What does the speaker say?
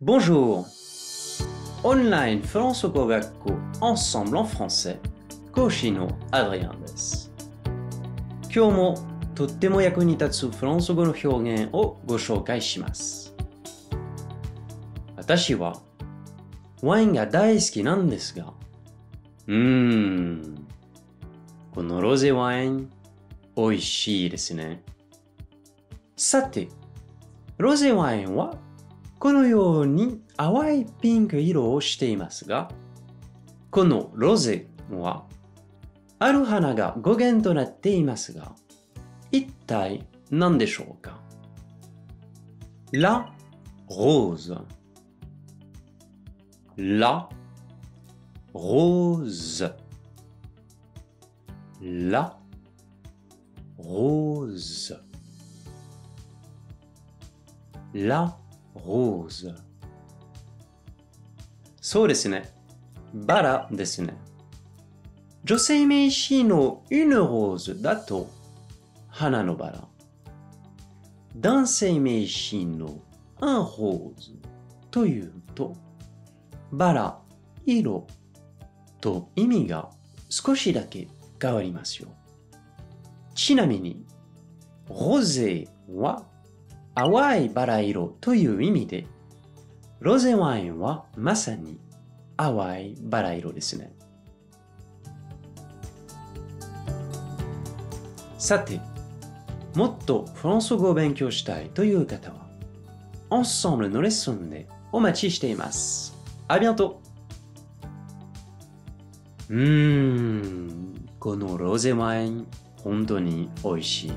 Bonjour. Online フランス語学校 Ensemble en français. 講師のアドリアンです今日もとっても役に立つフランス語の表現をご紹介します私はワインが大好きなんですがうーんこのロゼワイン美味しいですねさてロゼワインはこのように淡いピンク色をしていますが、このロゼはある花が語源となっていますが、一体何でしょうか？La rose La rose La rose La rose そうですね。バラですね。女性名詞の une rose だと花のバラ。男性名詞の un rose というとバラ、色と意味が少しだけ変わりますよ。ちなみに、ロゼは淡いバラ色という意味で、ロゼワインはまさに淡いバラ色ですね。さて、もっとフランス語を勉強したいという方は、Ensemble のレッスンでお待ちしています。ありがとううーん、このロゼワイン、本当に美味しい。